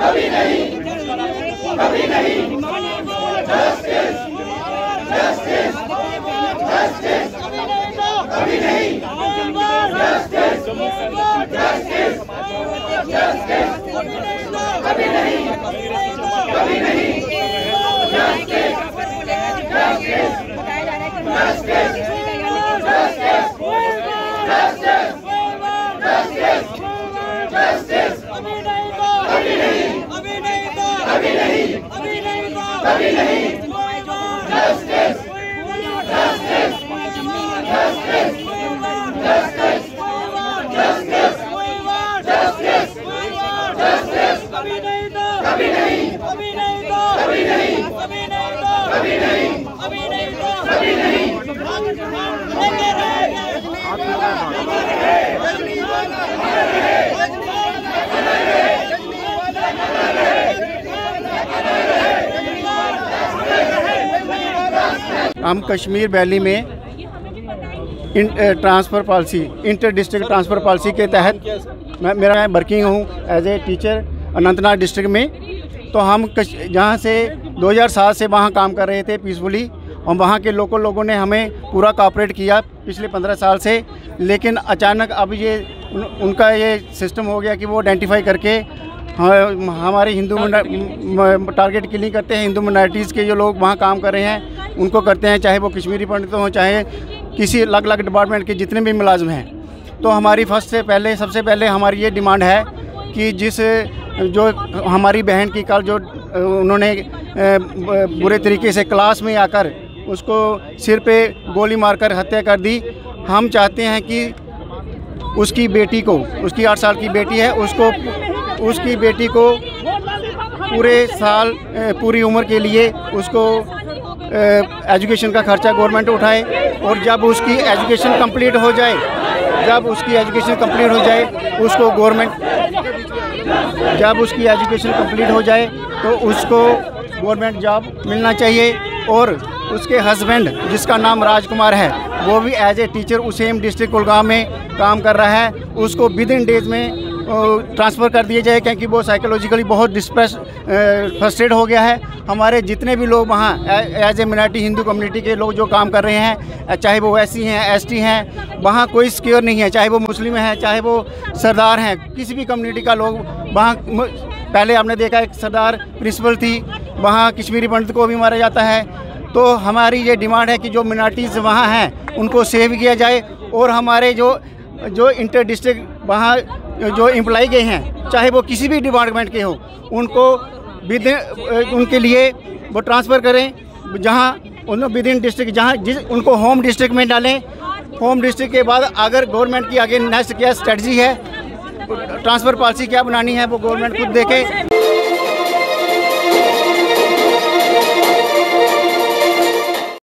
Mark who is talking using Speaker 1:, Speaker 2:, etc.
Speaker 1: कभी नहीं कभी नहीं जस्टिस जस्टिस जस्टिस कभी नहीं जस्टिस जस्टिस जस्टिस कभी नहीं कभी नहीं justice justice justice justice justice justice justice कभी नहीं कभी नहीं कभी नहीं justice justice justice justice justice justice justice कभी नहीं कभी नहीं कभी नहीं कभी नहीं कभी नहीं
Speaker 2: हम कश्मीर वैली में इन transfer policy inter district transfer policy के तहत मैं मेरा वर्किंग हूँ as a teacher Anantnag district में। तो हम कश जहाँ से 2007 से वहाँ काम कर रहे थे पीसफुली और वहाँ के लोकल लोगों ने हमें पूरा कॉपरेट किया पिछले 15 साल से। लेकिन अचानक अब ये उन, उनका ये सिस्टम हो गया कि वो आइडेंटिफाई करके हमारे हिंदू टारगेट किलिंग करते हैं? हिंदू मिनॉरिटीज़ के जो लोग वहाँ काम कर रहे हैं उनको करते हैं, चाहे वो कश्मीरी पंडित हों, चाहे किसी अलग अलग डिपार्टमेंट के जितने भी मुलाजम हैं। तो हमारी फ़र्स्ट से पहले, सबसे पहले हमारी ये डिमांड है कि जिस, जो हमारी बहन की कल जो, उन्होंने बुरे तरीके से क्लास में आकर उसको सिर पे गोली मारकर हत्या कर दी। हम चाहते हैं कि उसकी बेटी को, उसकी आठ साल की बेटी है, उसको, उसकी बेटी को पूरे साल पूरी उम्र के लिए उसको एजुकेशन का खर्चा गवर्नमेंट उठाए और जब उसकी एजुकेशन कंप्लीट हो जाए, जब उसकी एजुकेशन कंप्लीट हो जाए, उसको गवर्नमेंट जब उसकी एजुकेशन कंप्लीट हो जाए तो उसको गवर्नमेंट जॉब मिलना चाहिए और उसके हस्बैंड जिसका नाम राजकुमार है, वो भी एज ए टीचर उसेम डिस्ट्रिक्ट कुलगाम में काम कर रहा है, उसको विद इन डेज़ में ट्रांसफ़र कर दिए जाए, क्योंकि वो साइकोलॉजिकली बहुत डिस्प्रेस फ्रस्ट्रेट हो गया है। हमारे जितने भी लोग वहाँ as a minority Hindu community के लोग जो काम कर रहे हैं चाहे वो एससी हैं एसटी हैं, वहाँ कोई सिक्योर नहीं है, चाहे वो मुस्लिम हैं, चाहे वो सरदार हैं, किसी भी कम्युनिटी का लोग वहाँ पहले आपने देखा एक सरदार प्रिंसिपल थी, वहाँ कश्मीरी पंडित को भी मारा जाता है। तो हमारी ये डिमांड है कि जो मिनार्टीज़ वहाँ हैं, उनको सेव किया जाए, और हमारे जो जो इंटर डिस्ट्रिक्ट वहाँ जो एम्प्लाई गए हैं, चाहे वो किसी भी डिपार्टमेंट के हों, उनको विद उनके लिए वो ट्रांसफ़र करें, जहाँ उन विद इन डिस्ट्रिक्ट जहाँ जिस, उनको होम डिस्ट्रिक्ट में डालें। होम डिस्ट्रिक्ट के बाद अगर गवर्नमेंट की आगे नेक्स्ट क्या स्ट्रेटजी है ट्रांसफ़र पॉलिसी क्या बनानी है, वो गवर्नमेंट खुद देखे।